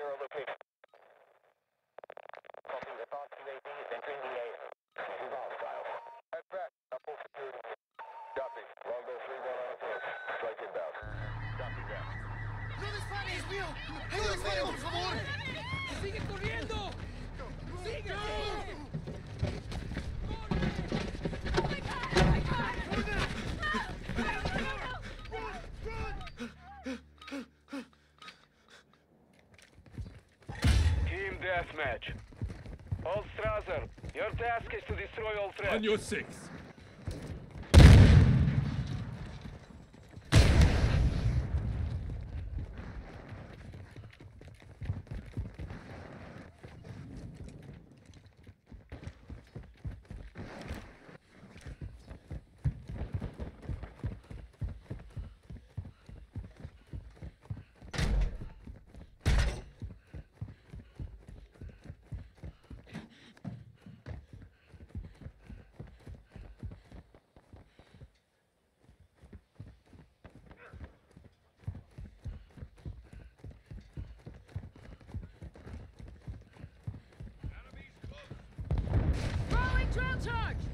your location. Copy Fox UAV is entering the air. Is hostile. Head back. Up security. Copy. Longbow 3-1 on approach. Strike inbound. Copy that. ¡No dispares, mío! ¡No deathmatch. Old Strasser, your task is to destroy all threats. On your six. Throwing drill charge!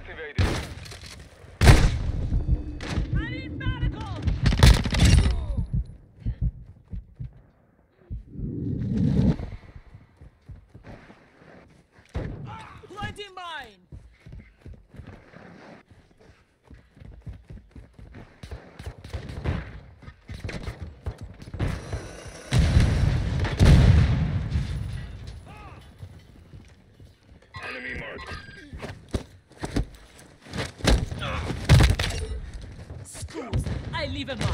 Activated. Leave a mark.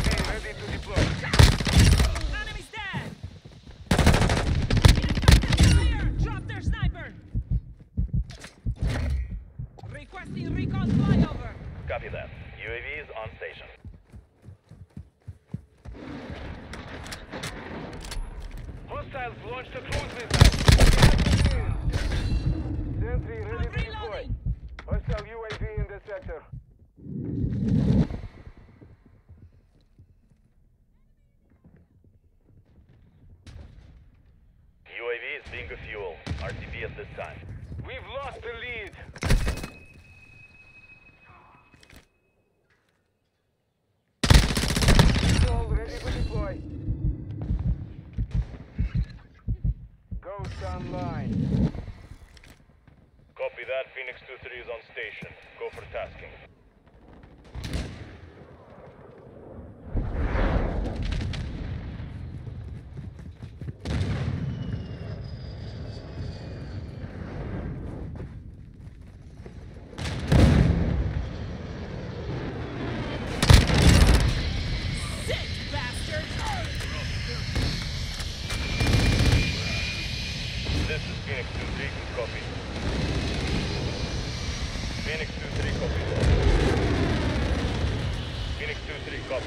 UAV ready to deploy. Enemy's dead! Infected fire! Drop their sniper! Requesting recon flyover! Copy that. UAV is on station. Hostiles launched a cruise missile. Sentry ready to deploy. Hostile UAV in the sector. UAV is bingo fuel. RTB at this time. We've lost the lead. All ready to deploy. Ghost online. Copy that. Phoenix 2-3 is on station. Go for tasking. Sick bastard! This is Phoenix 2-3. Copy. Phoenix 2-3 copy. Phoenix 2-3 copy.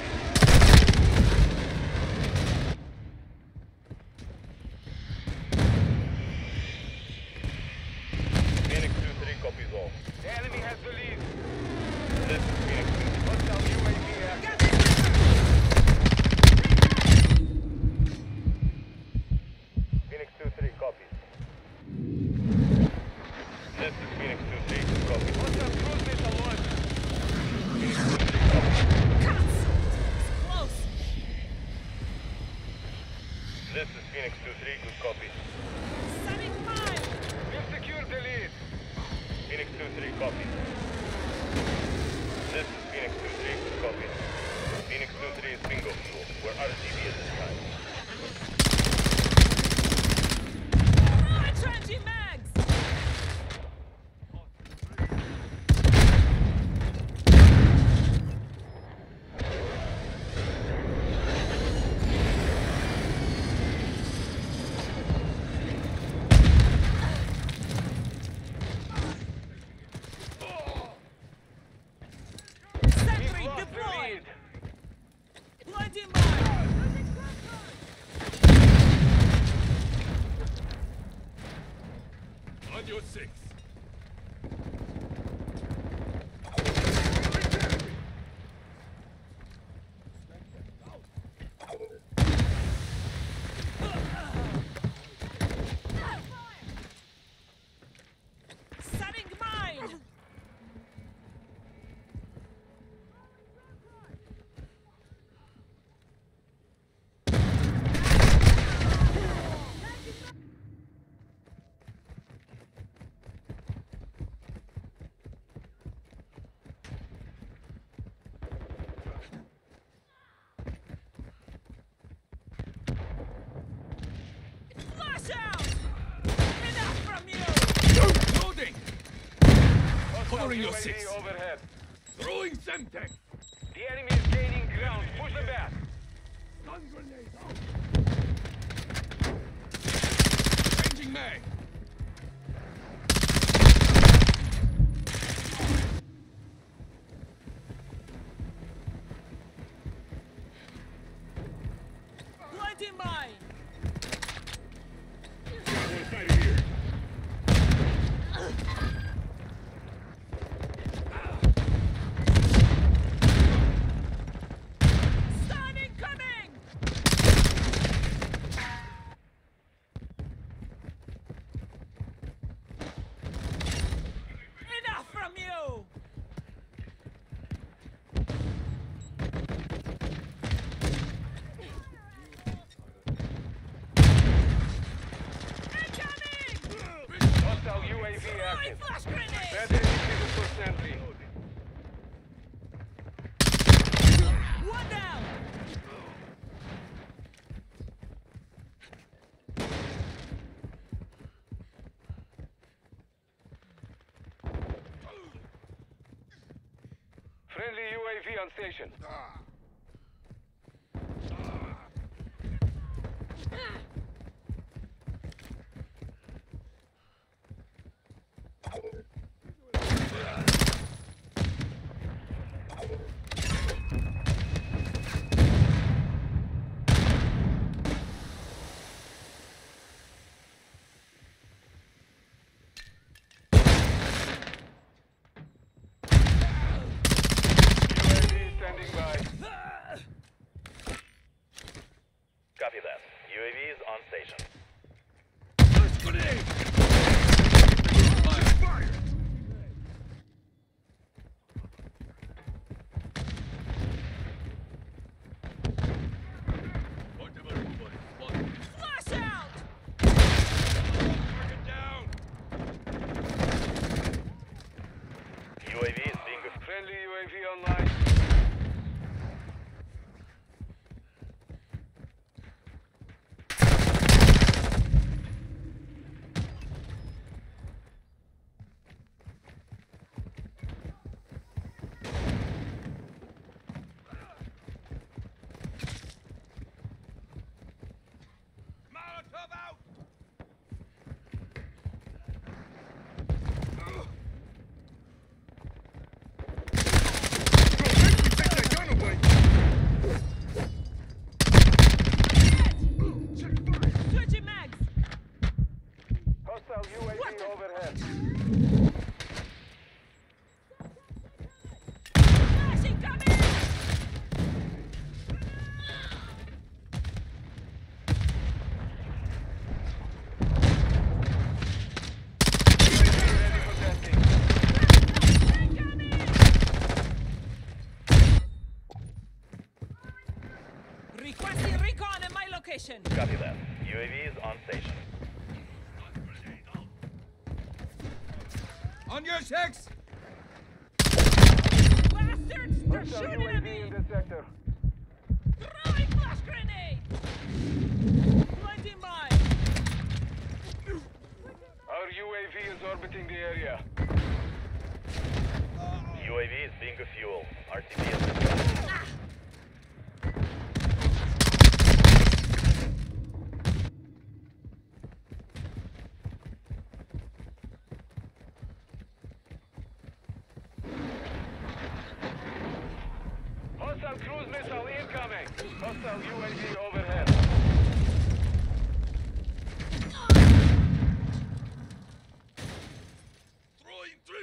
Phoenix 2-3 copies all. The enemy has the lead. This is Phoenix 2. Hostile good copy. Setting mine! We've secured the lead. Phoenix 2-3, copy. This is Phoenix 2-3, good copy. Phoenix 2-3 is bingo. We're RTB at this time. Changing mags! We've Sentry lost the deployed! lead. Planting mine! On your six. Setting mine! Flash out! Enough from you! Loading. Hostile Covering your six. overhead. Throwing Semtex. The enemy is gaining ground. Push them back. Stun grenade out. Changing mag. Friendly UAV on station. UAV standing by. Copy that. UAV is on station. Flash grenade. Fire. Fire. Portable everybody. Spotted. Flash out! Target down. UAV is bingo. Friendly UAV online. Molotov out. Switching mags! Hostile UAV What the- overhead. Flash incoming! Ready for testing. Incoming! Requesting recon at my location. Copy that. UAV is on on station. On your six! Bastards! They're shooting at me! in. Throwing flash grenade! Planting mine! Our UAV is orbiting the area. UAV is bingo fuel. RTB is deployed. Hostile cruise missile incoming. Hostile UAV overhead. Throwing drill charge! They tagged me! One minute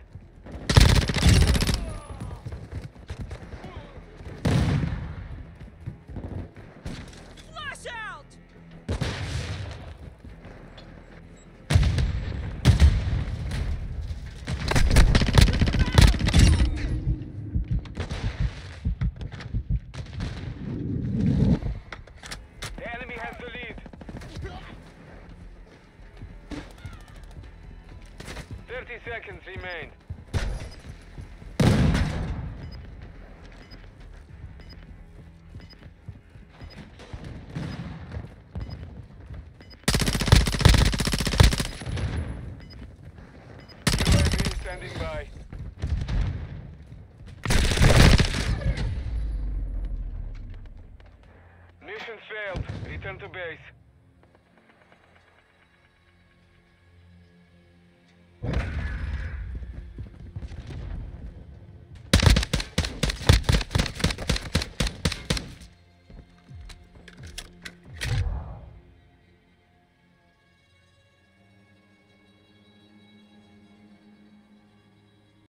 30 seconds remain. Mission failed. Return to base.